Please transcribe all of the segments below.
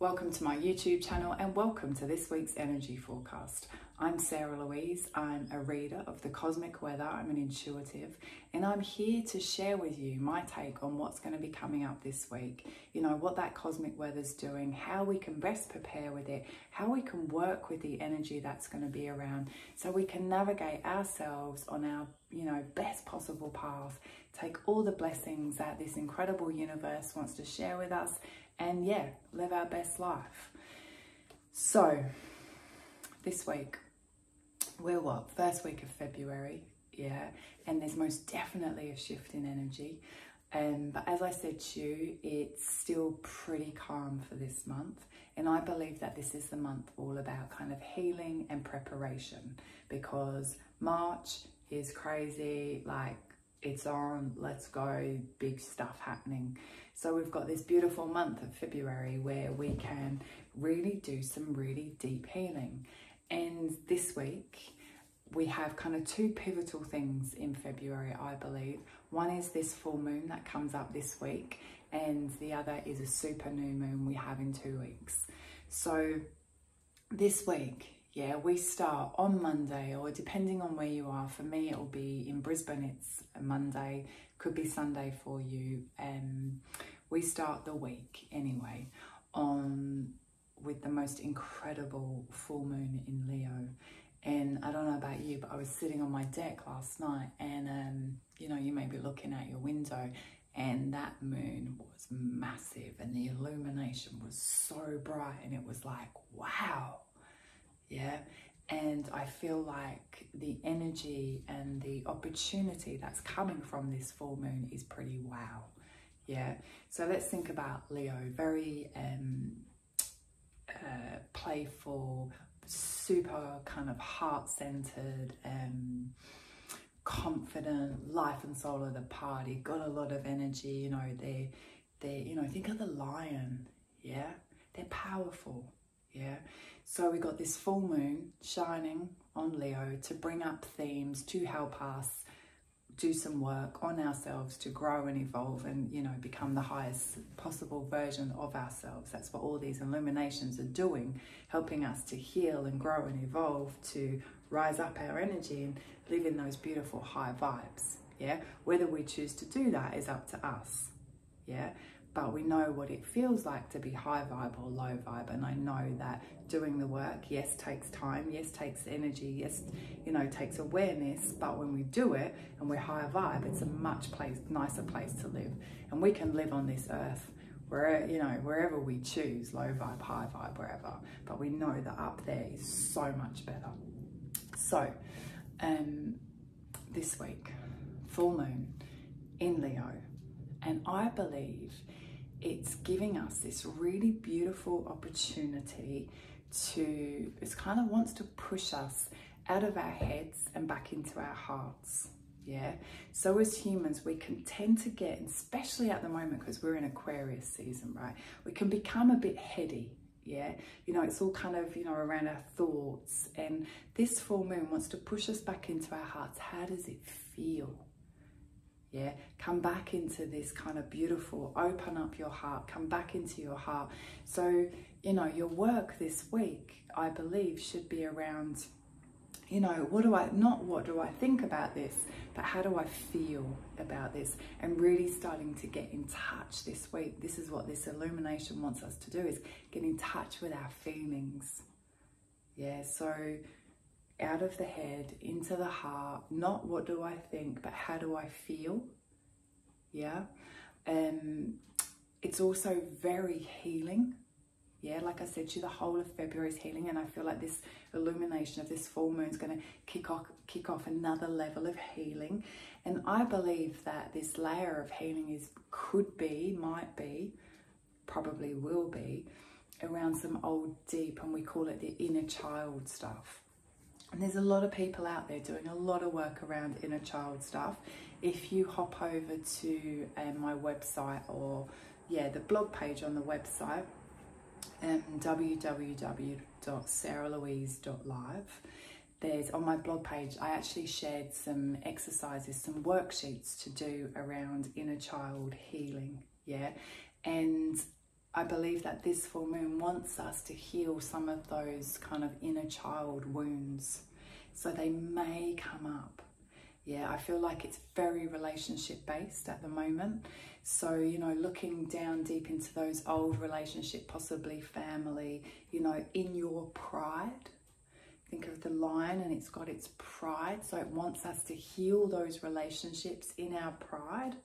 Welcome to my YouTube channel and welcome to this week's energy forecast. I'm Sarah Louise. I'm a reader of the cosmic weather. I'm an intuitive and I'm here to share with you my take on what's going to be coming up this week. You know, what that cosmic weather's doing, how we can best prepare with it, how we can work with the energy that's going to be around so we can navigate ourselves on our, you know, best possible path, take all the blessings that this incredible universe wants to share with us and yeah, live our best life. So, this week, we're what? First week of February, yeah, and there's most definitely a shift in energy. Um, but as I said to you, it's still pretty calm for this month. And I believe that this is the month all about kind of healing and preparation because March is crazy, like it's on, let's go, big stuff happening. So we've got this beautiful month of February where we can really do some really deep healing. And this week, we have kind of two pivotal things in February, I believe. One is this full moon that comes up this week, and the other is a super new moon we have in two weeks. So this week, yeah, we start on Monday, or depending on where you are. For me, it will be in Brisbane, it's Monday, could be Sunday for you. Um, we start the week anyway on with the most incredible full moon in Leo. And I don't know about you, but I was sitting on my deck last night and, um, you know, you may be looking out your window and that moon was massive and the illumination was so bright and it was like, wow, yeah. And I feel like the energy and the opportunity that's coming from this full moon is pretty wow. Yeah. So let's think about Leo. Very um, uh, playful, super kind of heart-centered, um, confident, life and soul of the party. Got a lot of energy. You know, they, they, you know, think of the lion. Yeah. They're powerful. Yeah. So we got this full moon shining on Leo to bring up themes to help us do some work on ourselves to grow and evolve and you know become the highest possible version of ourselves. That's what all these illuminations are doing helping us to heal and grow and evolve to rise up our energy and live in those beautiful high vibes. Yeah. Whether we choose to do that is up to us. Yeah but we know what it feels like to be high vibe or low vibe and i know that doing the work yes takes time yes takes energy yes you know takes awareness but when we do it and we're high vibe it's a much place nicer place to live. And we can live on this earth where you know wherever we choose low vibe high vibe wherever but we know that up there is so much better. So um this week full moon in leo and i believe it's giving us this really beautiful opportunity to, it kind of wants to push us out of our heads and back into our hearts. Yeah. So as humans, we can tend to get, especially at the moment, because we're in Aquarius season, right? We can become a bit heady. Yeah. You know, it's all kind of, you know, around our thoughts. And this full moon wants to push us back into our hearts. How does it feel? Yeah? Come back into this kind of beautiful open up your heart. Come back into your heart. So you know your work this week i believe should be around you know what do i not what do i think about this but how do i feel about this? And really starting to get in touch this week. This is what this illumination wants us to do is get in touch with our feelings. Yeah so out of the head into the heart not what do i think but how do i feel? Yeah. Um it's also very healing. Yeah like i said to you the whole of february is healing and i feel like this illumination of this full moon is going to kick off kick off another level of healing. And i believe that this layer of healing is could be might be probably will be around some old deep and we call it the inner child stuff and there's a lot of people out there doing a lot of work around inner child stuff. If you hop over to um, my website or, yeah, the blog page on the website, um, www.sarahlouise.live, there's on my blog page, I actually shared some exercises, some worksheets to do around inner child healing. Yeah. And I believe that this full moon wants us to heal some of those kind of inner child wounds. So they may come up. Yeah, I feel like it's very relationship based at the moment. So, you know, looking down deep into those old relationship, possibly family, you know, in your pride. Think of the lion and it's got its pride. So it wants us to heal those relationships in our pride.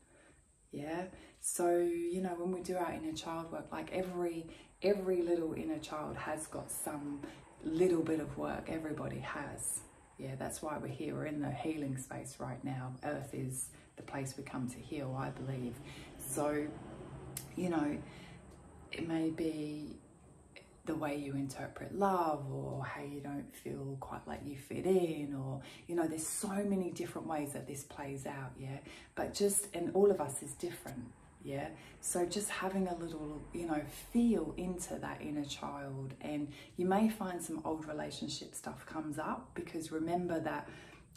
Yeah. So, you know, when we do our inner child work, like every every little inner child has got some little bit of work. Everybody has. Yeah, that's why we're here. We're in the healing space right now. Earth is the place we come to heal, I believe. So, you know, it may be the way you interpret love or how you don't feel quite like you fit in or you know there's so many different ways that this plays out yeah? But just and all of us is different yeah? So just having a little you know feel into that inner child and you may find some old relationship stuff comes up because remember that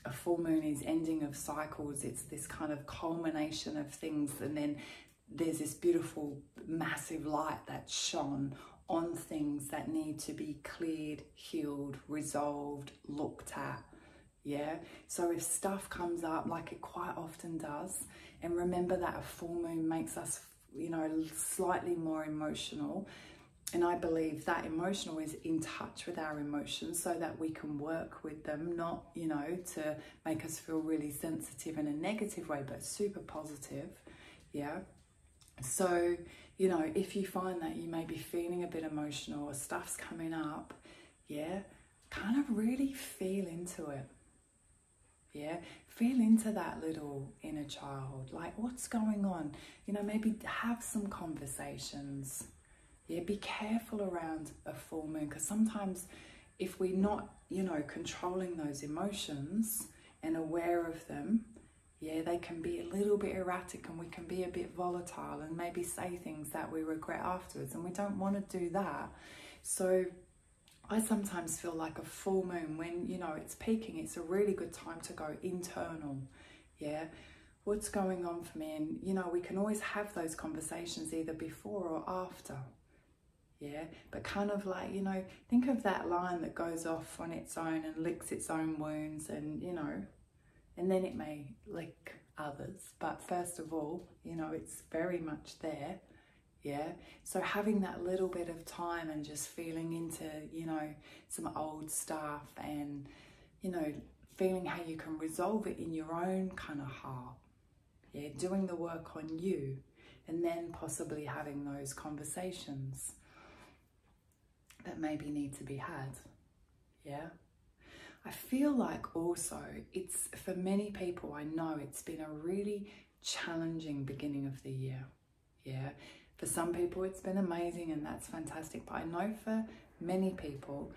a full moon is ending of cycles. It's this kind of culmination of things and then there's this beautiful massive light that shone on things that need to be cleared healed resolved looked at yeah so if stuff comes up like it quite often does and remember that a full moon makes us, you know, slightly more emotional. And I believe that emotional is in touch with our emotions so that we can work with them, not, you know, to make us feel really sensitive in a negative way, but super positive. Yeah. So, you know, if you find that you may be feeling a bit emotional or stuff's coming up, yeah, kind of really feel into it. Yeah, feel into that little inner child. Like, what's going on? You know, maybe have some conversations. Yeah, be careful around a full moon because sometimes if we're not, you know, controlling those emotions and aware of them, yeah, they can be a little bit erratic and we can be a bit volatile and maybe say things that we regret afterwards. And we don't want to do that. So, I sometimes feel like a full moon when, you know, it's peaking, it's a really good time to go internal. Yeah. What's going on for me? And, you know, we can always have those conversations either before or after. Yeah. But kind of like, you know, think of that lion that goes off on its own and licks its own wounds and, you know, and then it may lick others. But first of all, you know, it's very much there. Yeah. So having that little bit of time and just feeling into you know some old stuff and you know feeling how you can resolve it in your own kind of heart. Yeah doing the work on you and then possibly having those conversations that maybe need to be had. Yeah I feel like also it's for many people I know it's been a really challenging beginning of the year yeah for some people, it's been amazing and that's fantastic. But I know for many people,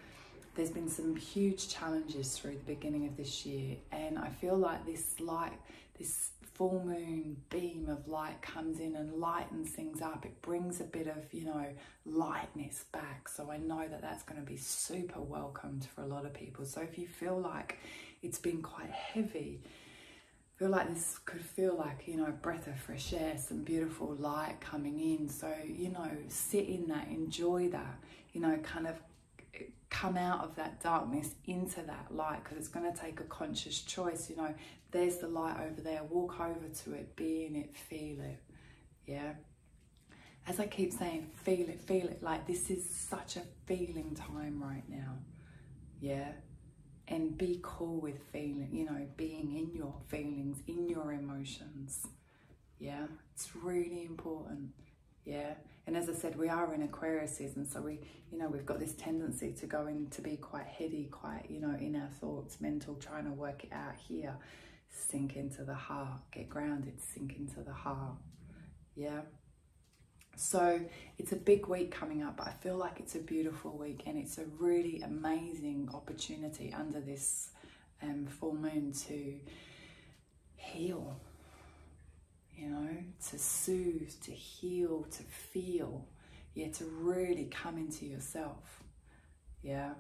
there's been some huge challenges through the beginning of this year. And I feel like this light, this full moon beam of light comes in and lightens things up. It brings a bit of, you know, lightness back. So I know that that's going to be super welcomed for a lot of people. So if you feel like it's been quite heavy, feel like this could feel like, you know, a breath of fresh air, some beautiful light coming in. So, you know, sit in that, enjoy that, you know, kind of come out of that darkness into that light because it's going to take a conscious choice. You know, there's the light over there, walk over to it, be in it, feel it. Yeah. As I keep saying, feel it, feel it. Like this is such a feeling time right now. Yeah and be cool with feeling, you know, being in your feelings, in your emotions. Yeah, it's really important. Yeah, and as I said, we are in Aquarius season, so we, you know, we've got this tendency to go in to be quite heady, quite, you know, in our thoughts, mental, trying to work it out here. Sink into the heart, get grounded, sink into the heart. Yeah. So it's a big week coming up, but I feel like it's a beautiful week and it's a really amazing opportunity under this um, full moon to heal, to soothe, to heal, to feel, yeah, to really come into yourself, yeah.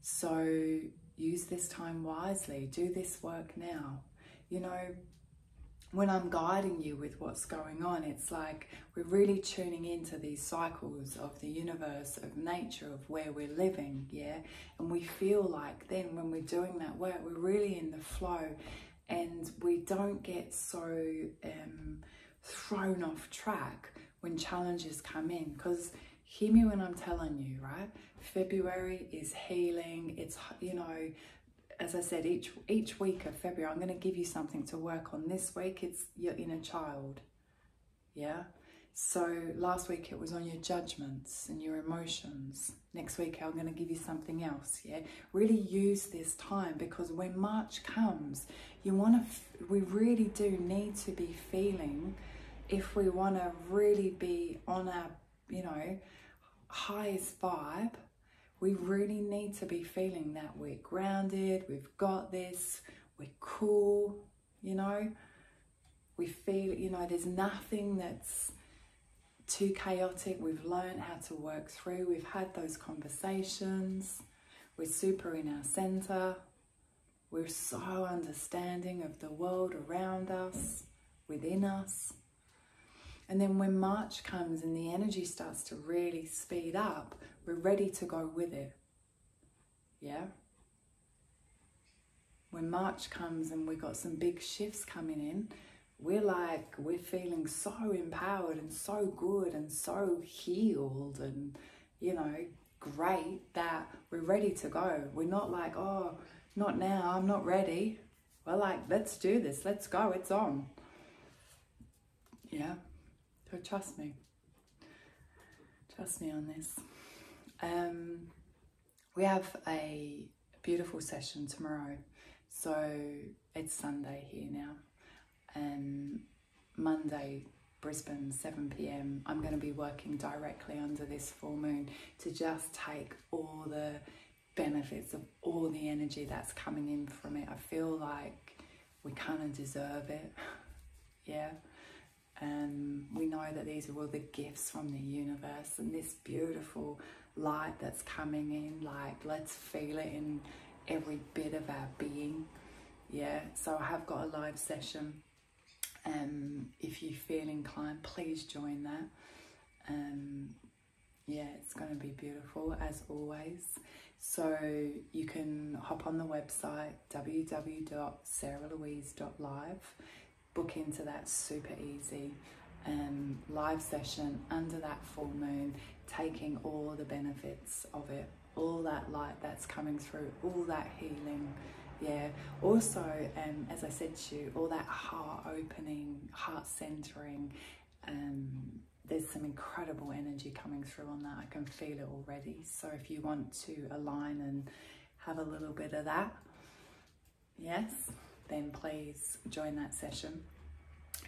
So use this time wisely, do this work now. You know, when I'm guiding you with what's going on, it's like we're really tuning into these cycles of the universe, of nature, of where we're living, yeah? And we feel like then when we're doing that work, we're really in the flow and we don't get so um, thrown off track when challenges come in. Because hear me when I'm telling you, right? February is healing, it's, you know, as I said, each each week of February, I'm going to give you something to work on. This week, it's your inner child. Yeah. So last week it was on your judgments and your emotions. Next week I'm going to give you something else. Yeah. Really use this time because when March comes, you want to. we really do need to be feeling. If we want to really be on our, you know, highest vibe we really need to be feeling that we're grounded, we've got this, we're cool, you know. We feel, you know, there's nothing that's too chaotic. We've learned how to work through, we've had those conversations, we're super in our center, we're so understanding of the world around us, within us. And then when March comes and the energy starts to really speed up, we're ready to go with it. Yeah? When March comes and we've got some big shifts coming in, we're like, we're feeling so empowered and so good and so healed and, you know, great that we're ready to go. We're not like, oh, not now, I'm not ready. We're like, let's do this, let's go, it's on. Yeah, so trust me. Trust me on this. Um, we have a beautiful session tomorrow. So it's Sunday here now. And Monday, Brisbane, 7 pm, I'm going to be working directly under this full moon to just take all the benefits of all the energy that's coming in from it. I feel like we kind of deserve it. yeah. And we know that these are all the gifts from the universe and this beautiful light that's coming in like let's feel it in every bit of our being. Yeah so i have got a live session. Um if you feel inclined please join that. Um yeah it's going to be beautiful as always. So you can hop on the website www.sarahlouise.live book into that super easy um, live session under that full moon, taking all the benefits of it, all that light that's coming through, all that healing. Yeah. Also, um, as I said to you, all that heart opening, heart centering. Um, there's some incredible energy coming through on that. I can feel it already. So if you want to align and have a little bit of that, yes, then please join that session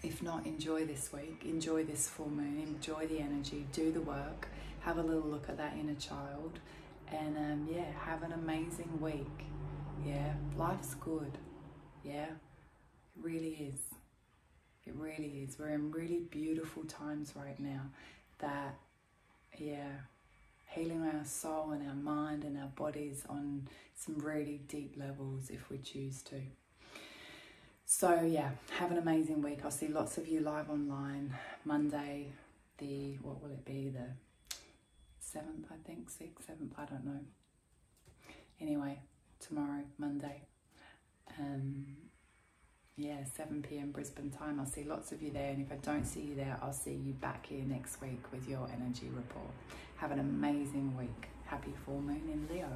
if not, enjoy this week, enjoy this full moon, enjoy the energy, do the work, have a little look at that inner child, and um, yeah, have an amazing week. Yeah, life's good. Yeah, it really is. It really is. We're in really beautiful times right now that, yeah, healing our soul and our mind and our bodies on some really deep levels if we choose to. So yeah, have an amazing week. I'll see lots of you live online Monday, the what will it be? The seventh, I think, sixth, seventh, I don't know. Anyway, tomorrow, Monday. Um yeah, 7 p.m. Brisbane time. I'll see lots of you there. And if I don't see you there, I'll see you back here next week with your energy report. Have an amazing week. Happy full moon in Leo.